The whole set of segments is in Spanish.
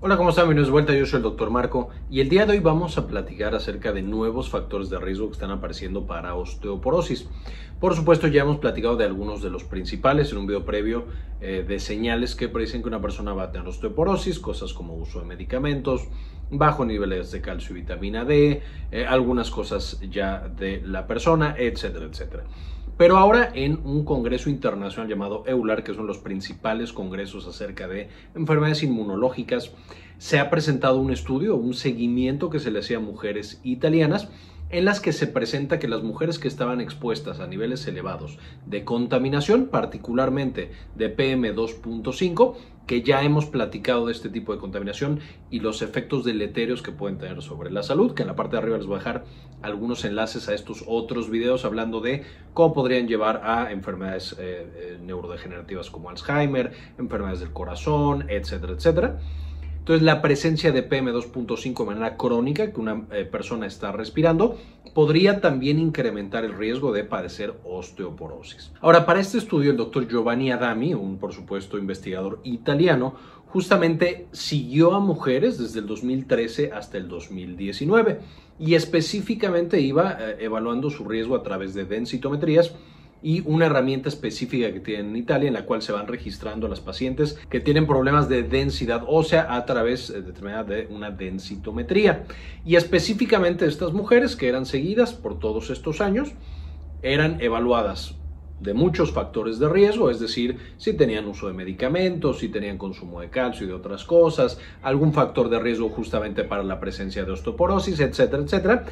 Hola, ¿cómo están? Bienvenidos de vuelta, yo soy el Dr. Marco y el día de hoy vamos a platicar acerca de nuevos factores de riesgo que están apareciendo para osteoporosis. Por supuesto, ya hemos platicado de algunos de los principales en un video previo eh, de señales que predicen que una persona va a tener osteoporosis, cosas como uso de medicamentos, bajo niveles de calcio y vitamina D, eh, algunas cosas ya de la persona, etcétera, etcétera. Pero ahora en un congreso internacional llamado EULAR, que son los principales congresos acerca de enfermedades inmunológicas, se ha presentado un estudio, un seguimiento que se le hacía a mujeres italianas en las que se presenta que las mujeres que estaban expuestas a niveles elevados de contaminación, particularmente de PM2.5, que ya hemos platicado de este tipo de contaminación y los efectos deleterios que pueden tener sobre la salud, que en la parte de arriba les voy a dejar algunos enlaces a estos otros videos hablando de cómo podrían llevar a enfermedades eh, eh, neurodegenerativas como Alzheimer, enfermedades del corazón, etcétera, etcétera. Entonces, la presencia de PM2.5 de manera crónica que una eh, persona está respirando podría también incrementar el riesgo de padecer osteoporosis. Ahora, para este estudio, el doctor Giovanni Adami, un por supuesto investigador italiano, justamente siguió a mujeres desde el 2013 hasta el 2019 y específicamente iba eh, evaluando su riesgo a través de densitometrías y una herramienta específica que tienen en Italia en la cual se van registrando a las pacientes que tienen problemas de densidad ósea a través eh, de una densitometría. Y específicamente estas mujeres que eran seguidas por todos estos años eran evaluadas de muchos factores de riesgo, es decir, si tenían uso de medicamentos, si tenían consumo de calcio y de otras cosas, algún factor de riesgo justamente para la presencia de osteoporosis, etcétera, etcétera.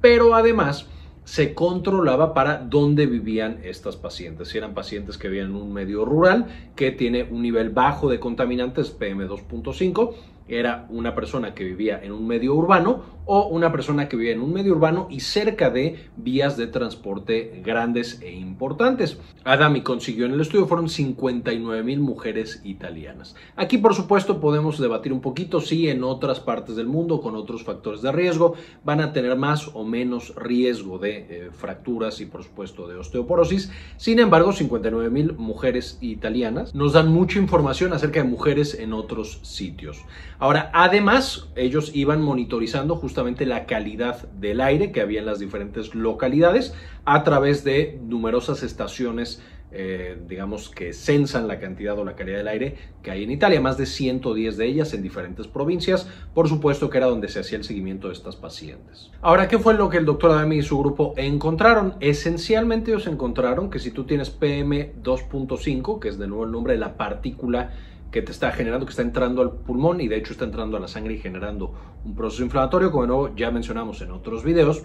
Pero además, se controlaba para dónde vivían estas pacientes. Si eran pacientes que vivían en un medio rural que tiene un nivel bajo de contaminantes PM2.5 era una persona que vivía en un medio urbano o una persona que vivía en un medio urbano y cerca de vías de transporte grandes e importantes. Adami consiguió en el estudio fueron 59 mil mujeres italianas. Aquí por supuesto podemos debatir un poquito si en otras partes del mundo con otros factores de riesgo van a tener más o menos riesgo de eh, fracturas y por supuesto de osteoporosis. Sin embargo, 59 mil mujeres italianas nos dan mucha información acerca de mujeres en otros sitios. Ahora, además, ellos iban monitorizando justamente la calidad del aire que había en las diferentes localidades a través de numerosas estaciones eh, digamos, que censan la cantidad o la calidad del aire que hay en Italia, más de 110 de ellas en diferentes provincias, por supuesto que era donde se hacía el seguimiento de estas pacientes. Ahora, ¿qué fue lo que el doctor Adami y su grupo encontraron? Esencialmente ellos encontraron que si tú tienes PM2.5, que es de nuevo el nombre de la partícula que te está generando, que está entrando al pulmón y de hecho está entrando a la sangre y generando un proceso inflamatorio, como ya mencionamos en otros videos,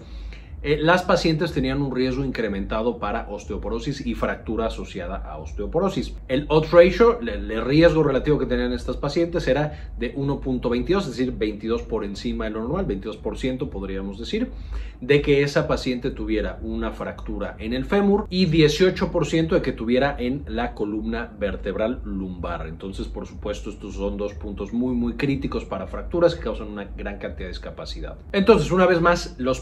eh, las pacientes tenían un riesgo incrementado para osteoporosis y fractura asociada a osteoporosis. El odds ratio, el, riesgo relativo que tenían estas pacientes era de 1.22, es decir, 22 por encima de lo normal, 22% podríamos decir, de que esa paciente tuviera una fractura en el fémur y 18% de que tuviera en la columna vertebral lumbar. Entonces, por supuesto, estos son dos puntos muy, muy críticos para fracturas que causan una gran cantidad de discapacidad. Entonces, una vez más, los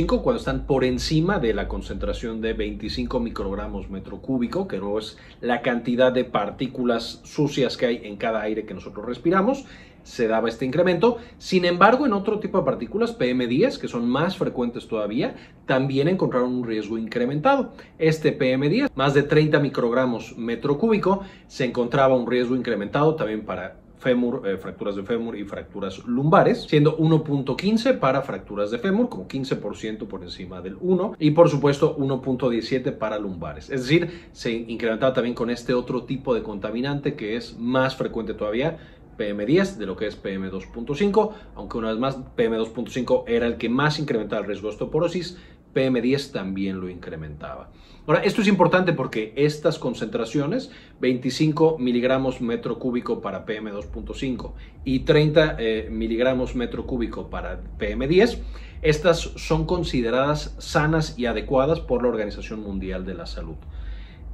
PM2.5 cuando están por encima de la concentración de 25 microgramos metro cúbico, que no es la cantidad de partículas sucias que hay en cada aire que nosotros respiramos, se daba este incremento. Sin embargo, en otro tipo de partículas, PM10, que son más frecuentes todavía, también encontraron un riesgo incrementado. Este PM10, más de 30 microgramos metro cúbico, se encontraba un riesgo incrementado también para fémur, eh, fracturas de fémur y fracturas lumbares, siendo 1.15 para fracturas de fémur, como 15% por encima del 1, y por supuesto 1.17 para lumbares. Es decir, se incrementaba también con este otro tipo de contaminante que es más frecuente todavía, PM10 de lo que es PM2.5, aunque una vez más PM2.5 era el que más incrementaba el riesgo de osteoporosis, PM10 también lo incrementaba. Ahora, esto es importante porque estas concentraciones, 25 miligramos metro cúbico para PM2.5 y 30 eh, miligramos metro cúbico para PM10, estas son consideradas sanas y adecuadas por la Organización Mundial de la Salud.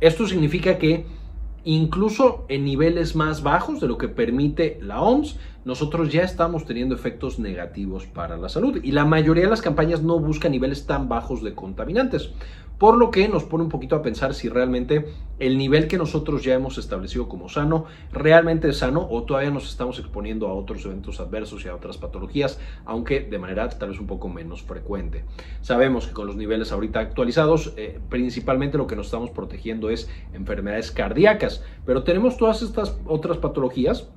Esto significa que incluso en niveles más bajos de lo que permite la OMS, nosotros ya estamos teniendo efectos negativos para la salud y la mayoría de las campañas no buscan niveles tan bajos de contaminantes. Por lo que nos pone un poquito a pensar si realmente el nivel que nosotros ya hemos establecido como sano realmente es sano o todavía nos estamos exponiendo a otros eventos adversos y a otras patologías, aunque de manera tal vez un poco menos frecuente. Sabemos que con los niveles ahorita actualizados, eh, principalmente lo que nos estamos protegiendo es enfermedades cardíacas, pero tenemos todas estas otras patologías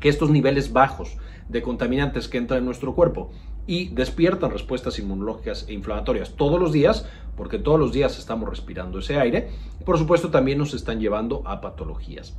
que estos niveles bajos de contaminantes que entran en nuestro cuerpo y despiertan respuestas inmunológicas e inflamatorias todos los días, porque todos los días estamos respirando ese aire, por supuesto también nos están llevando a patologías.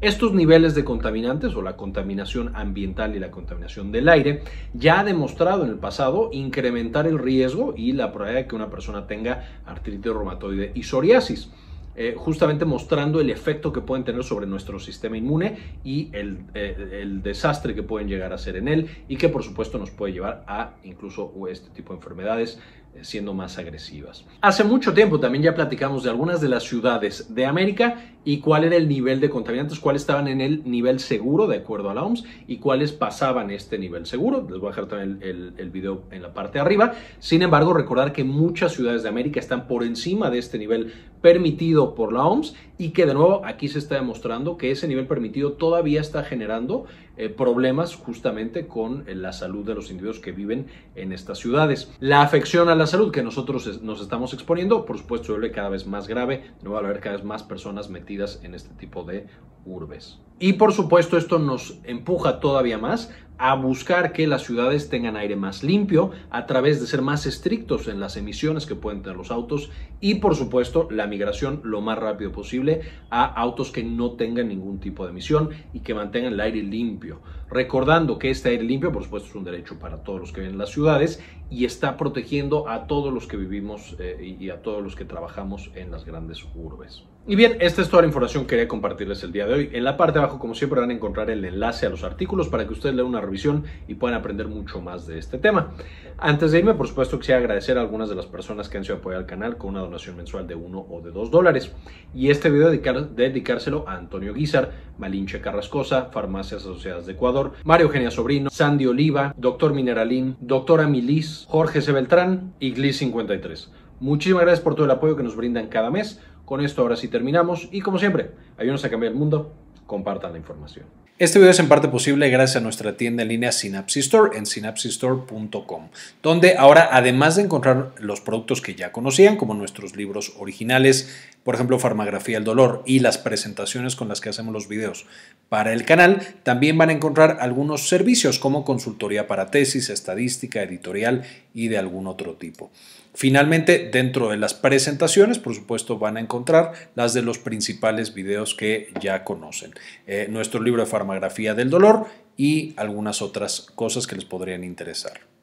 Estos niveles de contaminantes o la contaminación ambiental y la contaminación del aire ya ha demostrado en el pasado incrementar el riesgo y la probabilidad de que una persona tenga artritis reumatoide y psoriasis. Eh, justamente mostrando el efecto que pueden tener sobre nuestro sistema inmune y el, eh, el, desastre que pueden llegar a ser en él y que por supuesto nos puede llevar a incluso este tipo de enfermedades siendo más agresivas. Hace mucho tiempo también ya platicamos de algunas de las ciudades de América y cuál era el nivel de contaminantes, cuáles estaban en el nivel seguro de acuerdo a la OMS y cuáles pasaban este nivel seguro. Les voy a dejar también el, el, video en la parte de arriba. Sin embargo, recordar que muchas ciudades de América están por encima de este nivel permitido por la OMS y que de nuevo aquí se está demostrando que ese nivel permitido todavía está generando eh, problemas justamente con eh, la salud de los individuos que viven en estas ciudades. La afección a la salud que nosotros nos estamos exponiendo, por supuesto, vuelve cada vez más grave, no va a haber cada vez más personas metidas en este tipo de urbes. Y por supuesto esto nos empuja todavía más a buscar que las ciudades tengan aire más limpio a través de ser más estrictos en las emisiones que pueden tener los autos y por supuesto la migración lo más rápido posible a autos que no tengan ningún tipo de emisión y que mantengan el aire limpio. Recordando que este aire limpio por supuesto es un derecho para todos los que viven en las ciudades y está protegiendo a todos los que vivimos eh, y a todos los que trabajamos en las grandes urbes. Y bien, esta es toda la información que quería compartirles el día de hoy. En la parte de abajo, como siempre, van a encontrar el enlace a los artículos para que ustedes lean una revisión y puedan aprender mucho más de este tema. Antes de irme, por supuesto, quisiera agradecer a algunas de las personas que han sido apoyar al canal con una donación mensual de uno o de dos dólares. Y este video dedicar, a Antonio Guizar, Malinche Carrascosa, Farmacias Asociadas de Ecuador, Mario Eugenia Sobrino, Sandy Oliva, Doctor Mineralín, Doctora Milis, Jorge C. Beltrán y Glis53. Muchísimas gracias por todo el apoyo que nos brindan cada mes. Con esto ahora sí terminamos y como siempre, ayúdenos a cambiar el mundo, compartan la información. Este video es en parte posible gracias a nuestra tienda en línea Synapsis Store en synapsistore.com, donde ahora además de encontrar los productos que ya conocían, como nuestros libros originales, por ejemplo Farmagrafía del Dolor y las presentaciones con las que hacemos los videos para el canal, también van a encontrar algunos servicios como consultoría para tesis, estadística, editorial y de algún otro tipo. Finalmente, dentro de las presentaciones, por supuesto, van a encontrar las de los principales videos que ya conocen. Eh, nuestro libro de farmacografía del dolor y algunas otras cosas que les podrían interesar.